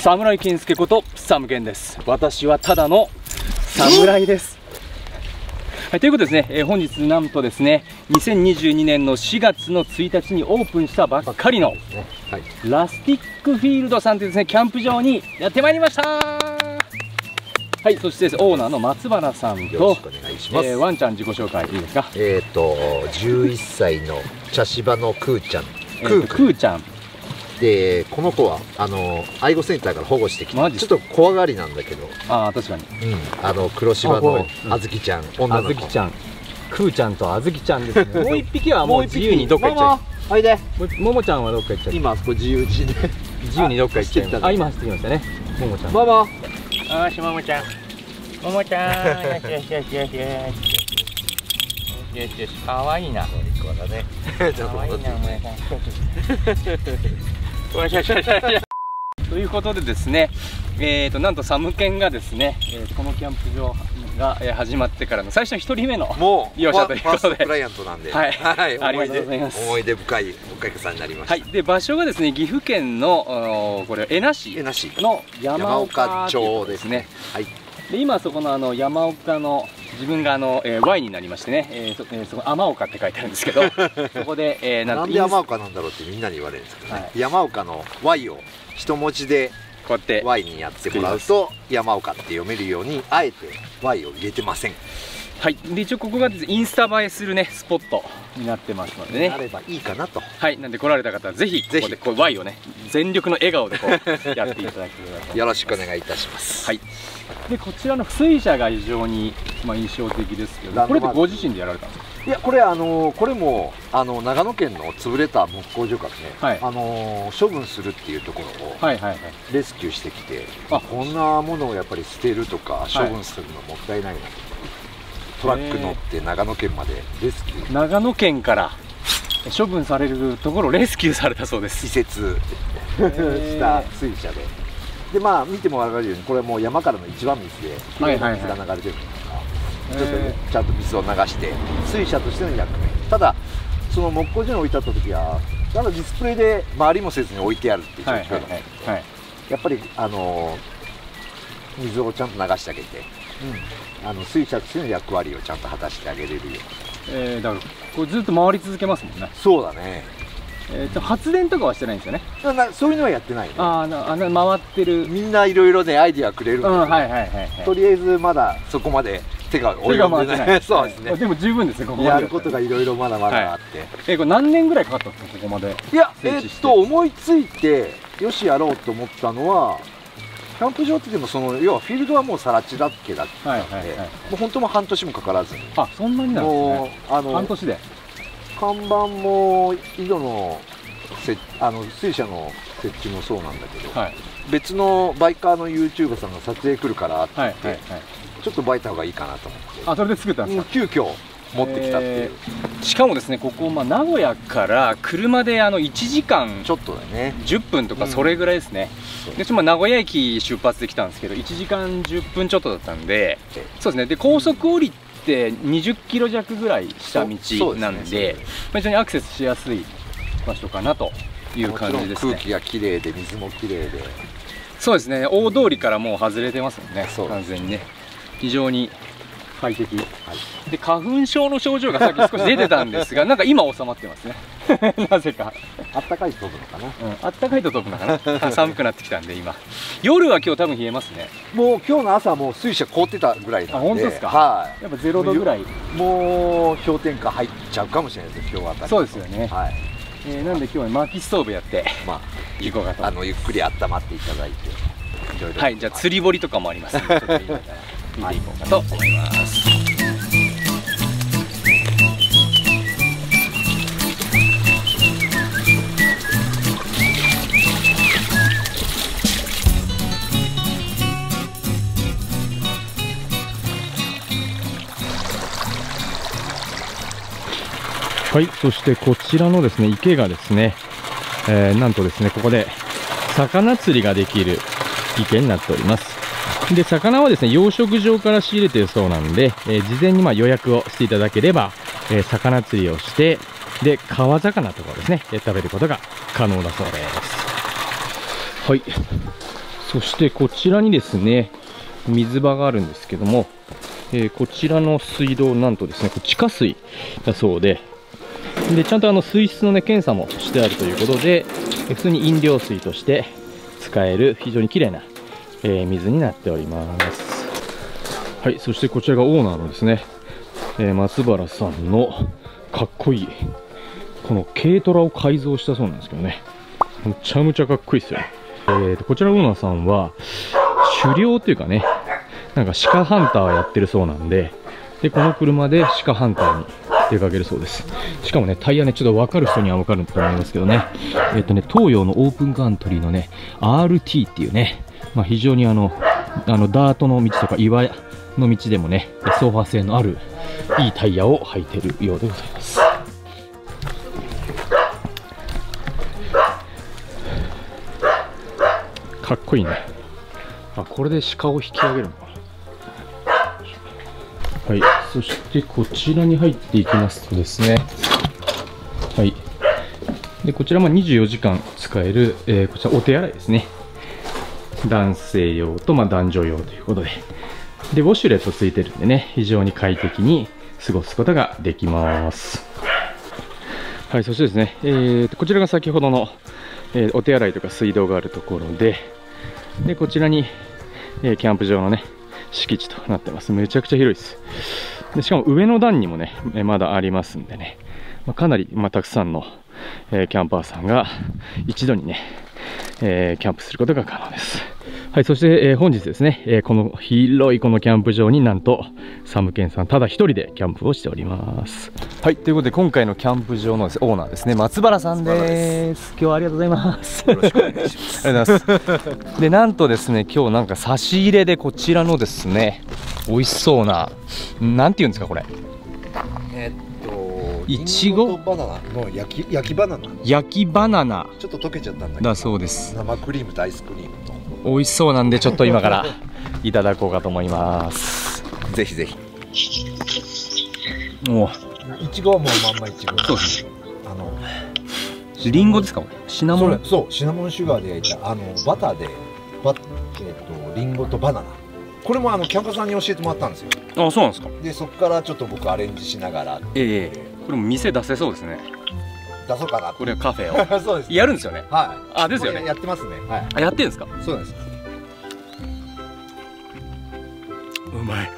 侍健介ことサムケンです。私はただの侍です。はい、ということでですね、えー本日なんとですね2022年の4月の1日にオープンしたばっかりのはい、ラスティックフィールドさんというですねキャンプ場にやってまいりました。はいそしてオーナーの松原さんとよろしくお願いします。えーワンちゃん自己紹介いいですか？えっ、と11歳の茶芝のクーちゃん、くんクーちゃんでこの子はあの愛護センターから保護してきてちょっと怖がりなんだけど、ああ確かに。うん、あの黒芝のあずきちゃん、女あの子。ずきちゃん。クーちゃんとあずきちゃんですね。もう一匹はもう自由にどっか行っちゃママおいで。うもうももちゃんはどっか行っちゃう。今あそこ自由自で自由にどっか行っちゃうあ走ってきたね。あ今走ってきましたね。ももちゃん。ママ。よし、ももちゃん。ももちゃん。よしよしよしよしよし。よしよし、かわいいな。こうだねちょっと戻って。お前 ということでですね、えー、となんとサムケンがですね、えーこのキャンプ場が、えー始まってからの最初の一人目のもう利用者ということで。ファーストクライアントなんで、はい。はい、ありがとうございます。出思い出深いお客さんになりました。はい、で場所がですね岐阜県のこれ恵那市えなしの山山岡町ですね。はい。で今そこのあの山岡の自分があの、えー、Y になりましてね、えーそえーそこ天岡って書いてあるんですけど そこで、えー、なんとで山岡なんだろうってみんなに言われるんですけどね、はい。山岡の Y を一文字でこうやって。Y にやってもらうと山岡って読めるようにあえて Y を入れてません、はい。で一応ここがですねインスタ映えするねスポットになってますのでね。なればいいかなと。はい。なんで来られた方はぜひこぜひ。こでこう Y をね全力の笑顔でこう やっていただければと。よろしくお願いいたします。はい。でこちらの水車が非常に、まあ、印象的ですけどこれってご自身でやられたんですか？いやこれあのこれもあの長野県の潰れた木工所からね、はい。あの処分するっていうところをはいはいはい。レスキューしてきて、あ。こんなものをやっぱり捨てるとかい処分するのもったいないなと、トラック乗って長野県までレスキュー。長野県から処分されるところをレスキューされたそうです。移設。ー。した水車で。でまあ見ても分かるようにこれはもう山からの一番水で水が流れてるんですが、ちょっとねちゃんと水を流して水車としての役目。ただその木工所に置いてあった時はただディスプレイで周りもせずに置いてあるっていう状況はいはいなのではいはい。やっぱりあの水をちゃんと流してあげて、あの水車としての役割をちゃんと果たしてあげれるよえー、だからこれずっと回り続けますもんね、そうだね。えー、と発電とかはしてないんですよね。そういうのはやってないね。あーあのあの回ってる。みんないろいろねアイディアくれるんうんだけどはいはいはいはい。とりあえずまだそこまで手が及手が回ってない。んでないそうですね、はいでも十分ですねここまで。やることがいろいろまだまだあって、えーこれ何年ぐらいかかったんですかここまで？い、やえ設置して。っと思いついてよしやろうと思ったのはキャンプ場ってでもその要はフィールドはもうさら地だっけだったはいはいはい。もう本当もう半年もかからずにあそんなになんですもねうあの半年で。看板も井戸のせあの水車の設置もそうなんだけど、はい。別のバイカーの YouTuber さんが撮影来るからってはい言って、はいはい。ちょっとバイた方がいいかなと思って。あそれで作ったんですか？うん急遽持ってきたっていう、しかもですねここ、まあ、名古屋から車であの1時間ちょっとだね。10分とかうん。それぐらいですね、そう。でちょまあ名古屋駅出発できたんですけど1時間10分ちょっとだったんでそうですね。で高速降りて20キロ弱ぐらい下道そうなんでね。まあ非常にアクセスしやすい場所かなという感じですね。もちろん空気がきれいで水もきれいで。そうですね。大通りからもう外れてますもんね。そう。完全にね。非常に快適はい。で花粉症の症状がさっき少し出てたんですが なんか今収まってますね。なぜか。あったかい飛ぶのかな。うん、あったかいと飛ぶのかな。寒くなってきたんで今。夜は今日多分冷えますね。もう今日の朝もう水車凍ってたぐらいなんで。あ本当ですか？はやっぱ0度ぐらい。いもう氷点下入っちゃうかもしれないです今日あたり。そうですよね、はい。えーなんで今日は薪ストーブやってま行こうかと。ああのゆっくり温まっていただいていろいろ。はいじゃあ釣り堀とかもありますのでちょっと今から見ていこうかと思います、はい、そしてこちらのですね、池がですね、えーなんとですね、ここで魚釣りができる池になっております。で、魚はですね、養殖場から仕入れているそうなんで、えー事前にまあ予約をしていただければ、えー魚釣りをして、で、川魚とかですね、え食べることが可能だそうです。はい。そしてこちらにですね、水場があるんですけども、えこちらの水道、なんとですね、地下水だそうで、で、ちゃんとあの水質のね、検査もしてあるということで、普通に飲料水として使える非常に綺麗な、えー水になっております。はい、そしてこちらがオーナーのですね、えー松原さんのかっこいい、この軽トラを改造したそうなんですけどね。むちゃむちゃかっこいいですよ。えーと、こちらのオーナーさんは、狩猟っていうかね、なんか鹿ハンターやってるそうなんで、で、この車で鹿ハンターに出かけるそうです。しかもね、タイヤね、ちょっとわかる人にはわかると思いますけどね、えっ、とね、東洋のオープンカントリーのね、RT っていうね、まあ非常にあの、あの、ダートの道とか岩の道でもね、走破性のあるいいタイヤを履いてるようでございます。かっこいいね。あ、これで鹿を引き上げるのかな。はい。そして、こちらに入っていきますとですね。はい。で、こちらも24時間使える、えーこちらお手洗いですね。男性用と、まあ、男女用ということで。で、ウォシュレットついてるんでね、非常に快適に過ごすことができます。はい、そしてですね、えーと、こちらが先ほどの、えーお手洗いとか水道があるところで、で、こちらに、えーキャンプ場のね、敷地となってます。めちゃくちゃ広いです。でしかも上の段にもね、えまだありますんでね、まあ、かなり、まあ、たくさんの、えーキャンパーさんが一度にね、えーキャンプすることが可能です。はい、そして、えー本日ですね、えーこの広いこのキャンプ場になんと、サムケンさんただ一人でキャンプをしております。はい、ということで今回のキャンプ場のオーナーですね、松原さんです。今日はありがとうございます。よろしくお願いしますありがとうございます。で、なんとですね、今日なんか差し入れでこちらのですね、美味しそうな、なんて言うんですか、これ？えっといちごバナナの焼き焼きバナナ焼きバナナちょっと溶けちゃったんだけどだそうです。生クリームとアイスクリーム美味しそうなんで、ちょっと今からいただこうかと思います。とぜひぜひ。もう、いちごはもうまんまいちご。そうです。あのリンゴですか？シナモン？そうシナモンシュガーで焼いたあのバターでバえっ、とリンゴとバナナ。これもあのキャンパーさんに教えてもらったんですよ。あ、そうなんですか。でそこからちょっと僕アレンジしながらええ。これも店出せそうですね。出そうかなこれはカフェを。そうですやるんですよね？はいあ、ですよね。やってますねはいあ、やってんですか？そうなんですうまい。